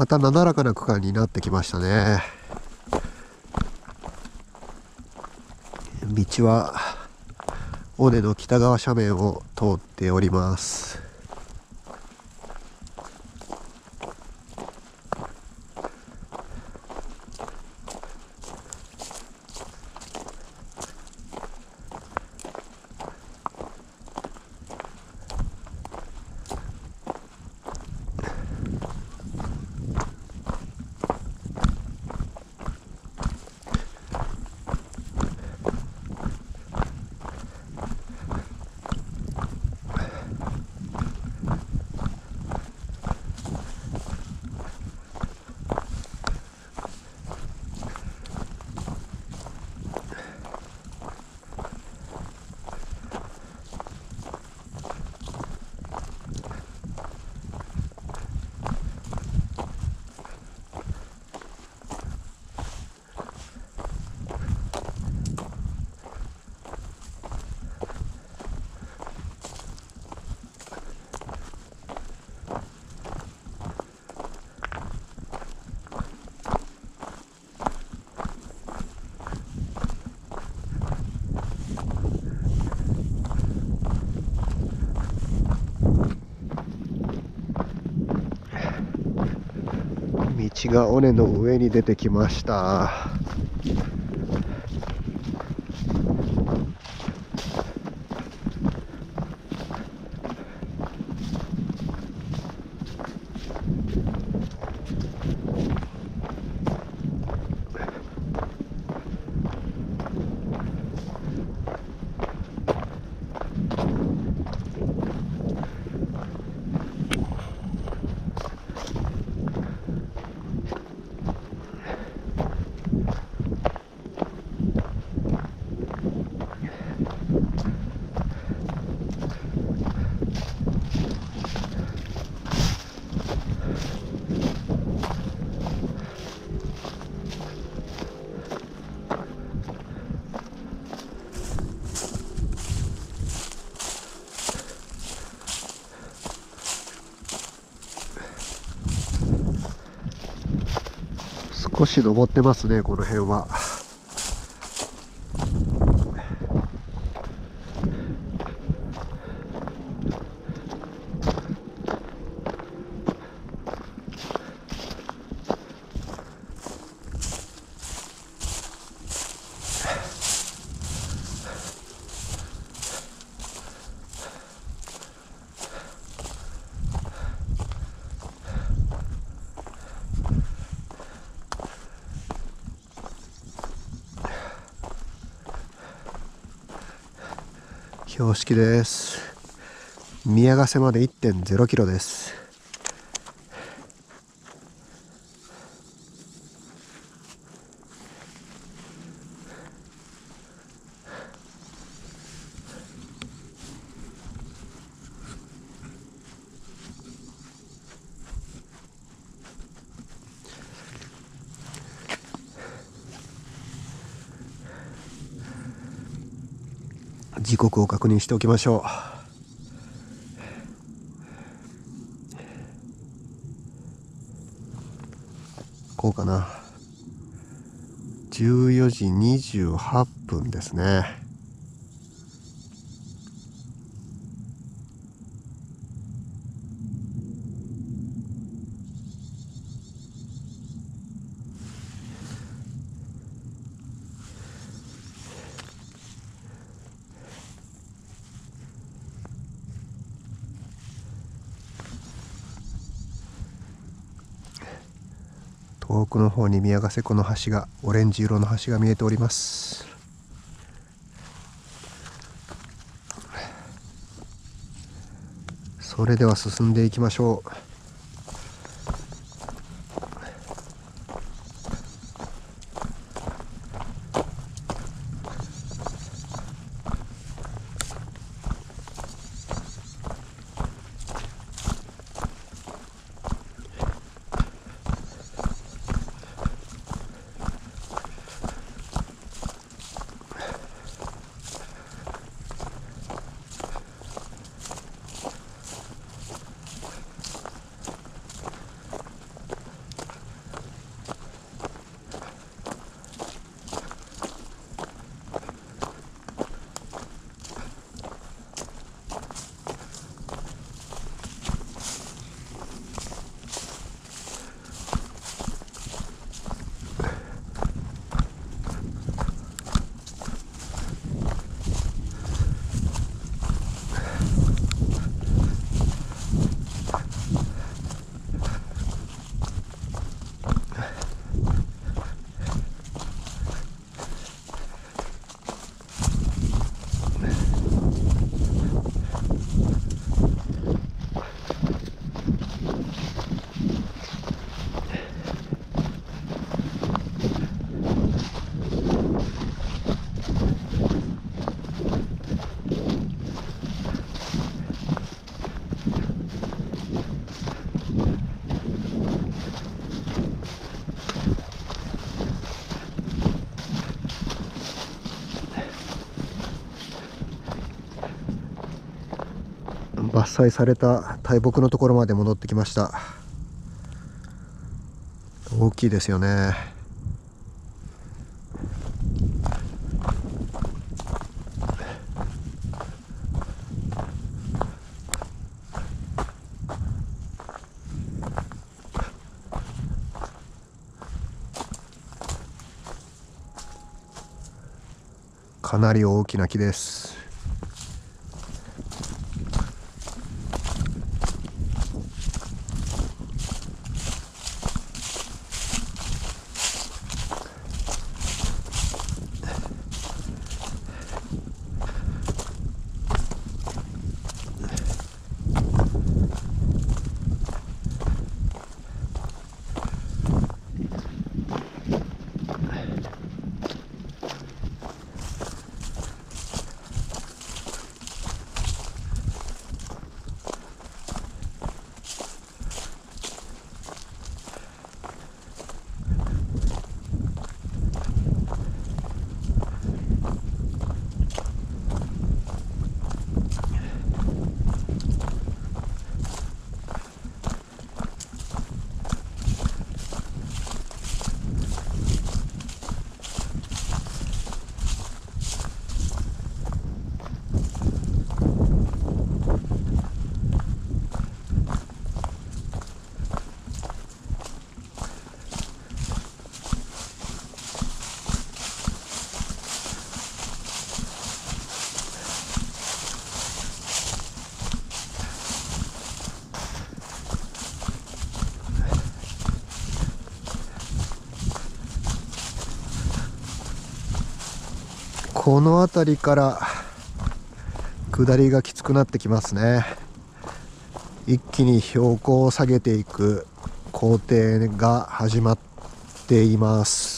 またなだらかな区間になってきましたね。道は尾根の北側斜面を通っております道が尾根の上に出てきました。少し登ってますねこの辺は。標識です。宮ヶ瀬まで1.0キロです。時刻を確認しておきましょう。こうかな。14時28分ですね。奥の方に宮ヶ瀬湖の橋がオレンジ色の橋が見えております。それでは進んでいきましょう。栽された大木のところまで戻ってきました。大きいですよね。かなり大きな木です。この辺りから下りがきつくなってきますね。一気に標高を下げていく工程が始まっています。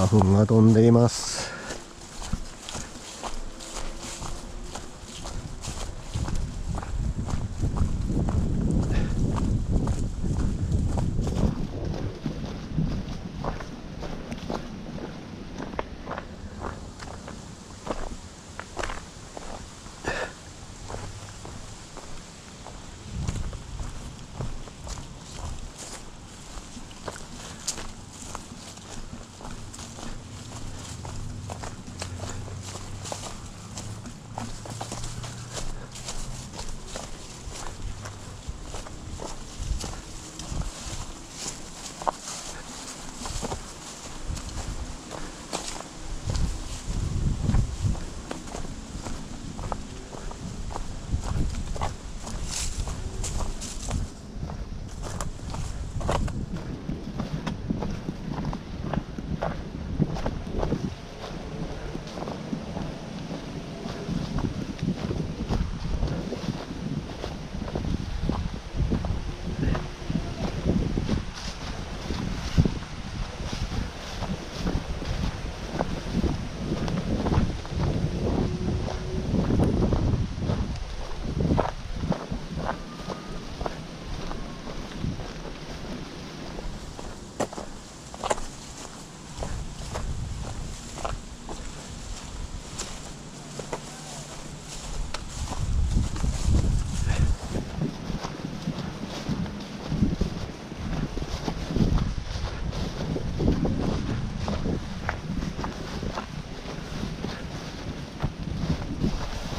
花粉が飛んでいます。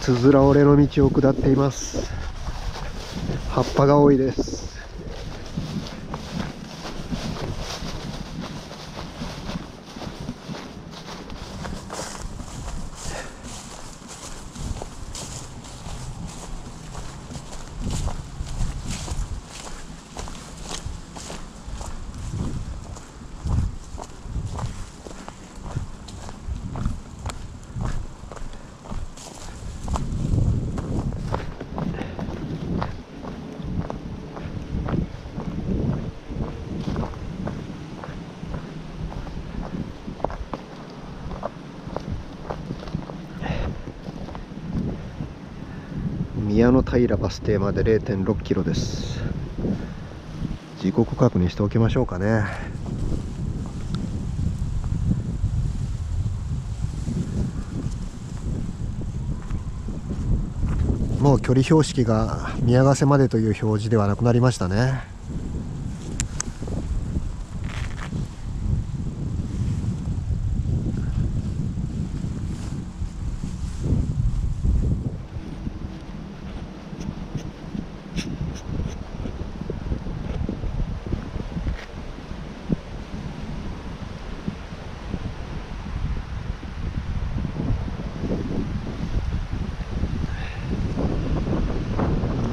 つづら折れの道を下っています。葉っぱが多いです。宮の平バス停まで0.6キロです。時刻確認しておきましょうかね。もう距離標識が宮ヶ瀬までという表示ではなくなりましたね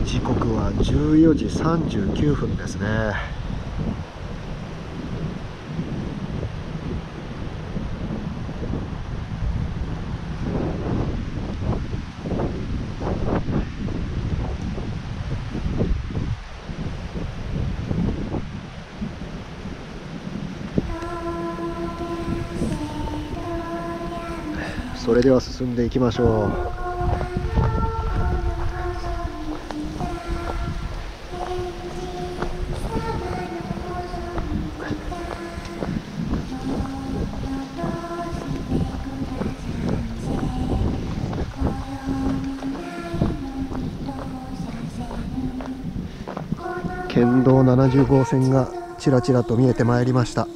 時刻は14時39分ですね。それでは進んでいきましょう県道70号線がちらちらと見えてまいりました。